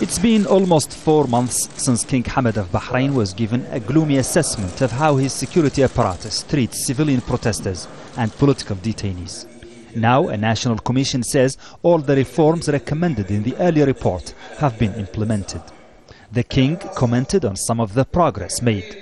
It's been almost four months since King Hamad of Bahrain was given a gloomy assessment of how his security apparatus treats civilian protesters and political detainees. Now, a national commission says all the reforms recommended in the earlier report have been implemented. The king commented on some of the progress made.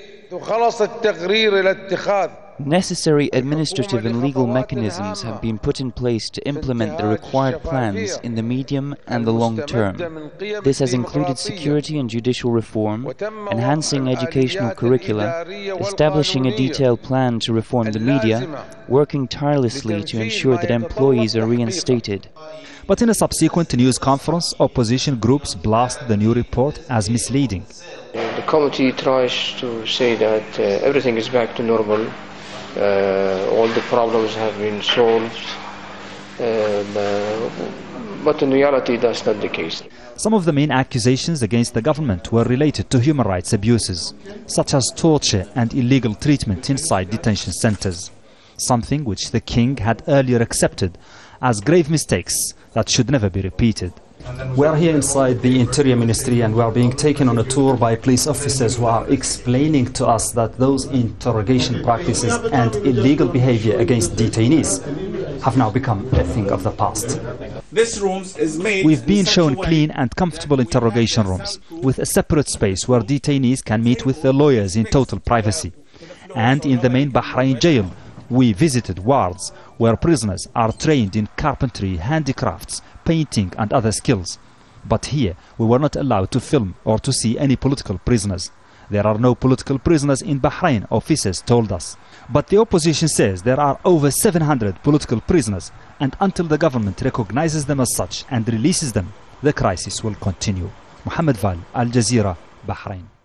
Necessary administrative and legal mechanisms have been put in place to implement the required plans in the medium and the long term. This has included security and judicial reform, enhancing educational curricula, establishing a detailed plan to reform the media, working tirelessly to ensure that employees are reinstated. But in a subsequent news conference, opposition groups blasted the new report as misleading. The committee tries to say that uh, everything is back to normal all the problems have been solved, uh, but in reality that's not the case. Some of the main accusations against the government were related to human rights abuses, such as torture and illegal treatment inside detention centers, something which the king had earlier accepted as grave mistakes that should never be repeated. We are here inside the Interior Ministry and we are being taken on a tour by police officers who are explaining to us that those interrogation practices and illegal behavior against detainees have now become a thing of the past. This rooms is made We've been shown clean and comfortable interrogation rooms with a separate space where detainees can meet with their lawyers in total privacy. And in the main Bahrain jail, we visited wards where prisoners are trained in carpentry, handicrafts, painting and other skills. But here we were not allowed to film or to see any political prisoners. There are no political prisoners in Bahrain, officers told us. But the opposition says there are over 700 political prisoners and until the government recognizes them as such and releases them, the crisis will continue. Mohamed Vall, Al Jazeera, Bahrain.